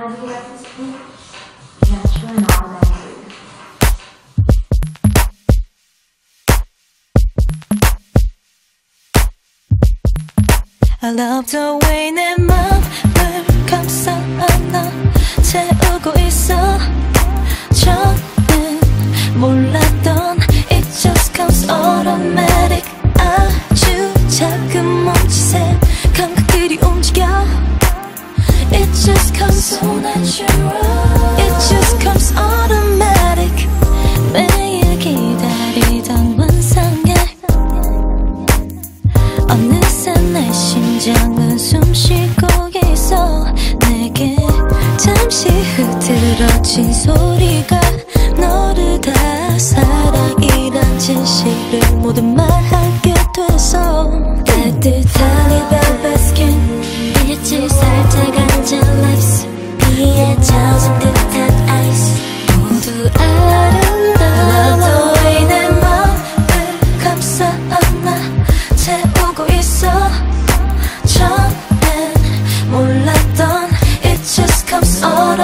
I love the way 내 맘을 감싸 안아 채우고 있어 저는 몰랐던 It just comes automatic 아주 작은 몸짓에 흐트러진 소리가 너를 다 사랑이란 진실을 모두 말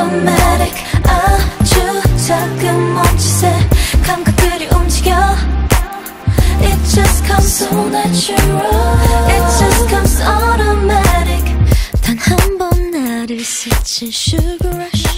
automatic 아주 작은 몸짓에 감각들이 움직여 It just comes so natural It just comes automatic 단 한 번 나를 스친 sugar rush